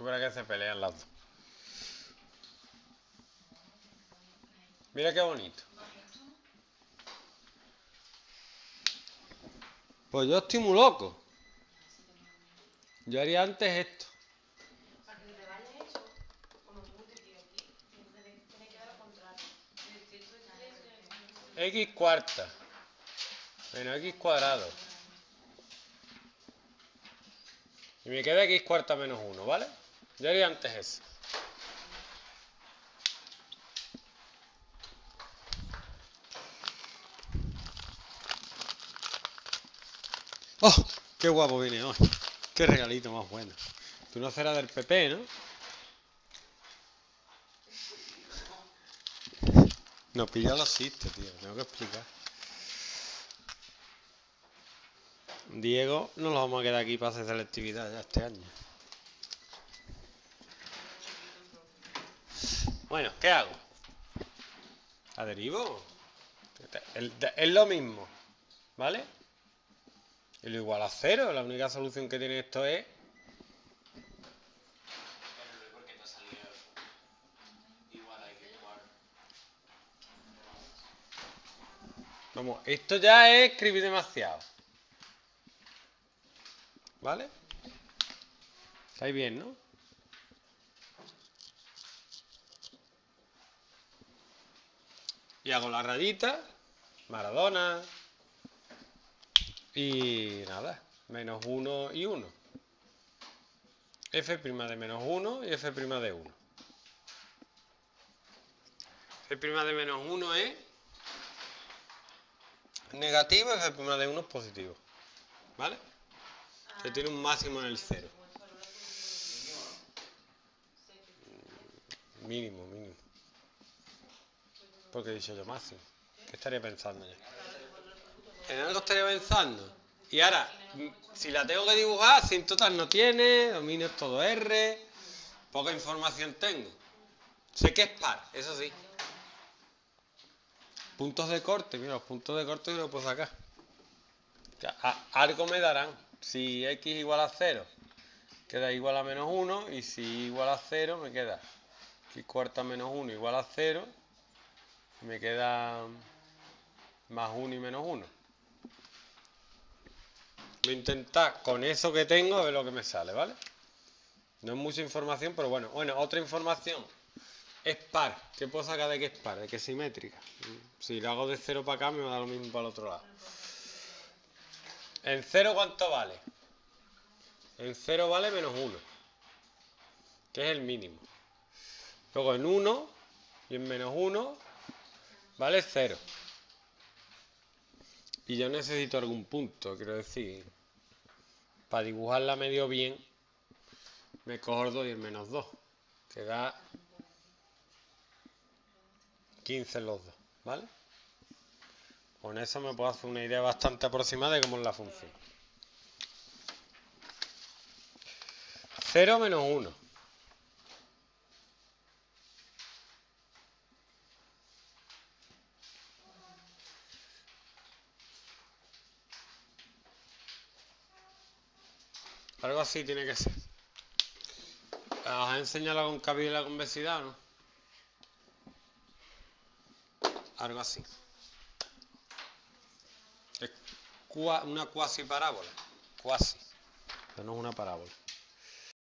Tú que se pelean las dos. Mira qué bonito. Pues yo estoy muy loco. Yo haría antes esto. X cuarta. Menos X cuadrado. Y me queda X cuarta menos 1, ¿vale? Yo haría antes eso. ¡Oh! ¡Qué guapo viene hoy! ¡Qué regalito más bueno! Tú no serás del PP, ¿no? No pilla los sitios, tío. Tengo que explicar. Diego, no nos vamos a quedar aquí para hacer selectividad ya este año. Bueno, ¿qué hago? ¿Aderivo? Es lo mismo, ¿vale? Y lo igual a cero, la única solución que tiene esto es... Vamos, esto ya es escribir demasiado. ¿Vale? ¿Estáis bien, no? Y hago la rayita, Maradona. Y nada, menos 1 y 1. F' de menos 1 y F' de 1. F' de menos 1 es negativo y F' de 1 es positivo. ¿Vale? Que tiene un máximo en el 0. Mínimo, mínimo. Porque dicho yo máximo. ¿Qué estaría pensando ya? En algo estaría pensando. Y ahora, si la tengo que dibujar, sin total no tiene, dominio es todo R, poca información tengo. Sé que es par, eso sí. Puntos de corte, mira, los puntos de corte yo los puedo sacar. Algo me darán. Si x igual a 0, queda igual a menos 1. Y si igual a 0, me queda x cuarta menos 1 igual a 0. Me queda más 1 y menos 1. Voy a intentar con eso que tengo a ver lo que me sale, ¿vale? No es mucha información, pero bueno. Bueno, otra información. Es par. ¿Qué puedo sacar de que es par? De que es simétrica. Si lo hago de 0 para acá, me va a dar lo mismo para el otro lado. ¿En 0 cuánto vale? En 0 vale menos 1. Que es el mínimo. Luego en 1 y en menos 1 vale 0. Y yo necesito algún punto, quiero decir. Para dibujarla medio bien, me cojo el 2 y el menos 2. Que da 15 en los dos, ¿vale? Con eso me puedo hacer una idea bastante aproximada de cómo es la función. 0 menos 1. Algo así tiene que ser. ¿Os ha enseñado la concavidad y la convexidad no? Algo así. Es una cuasi parábola. Cuasi. Pero no es una parábola.